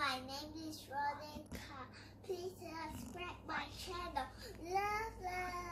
My name is Veronica. Please subscribe my channel. Love, love.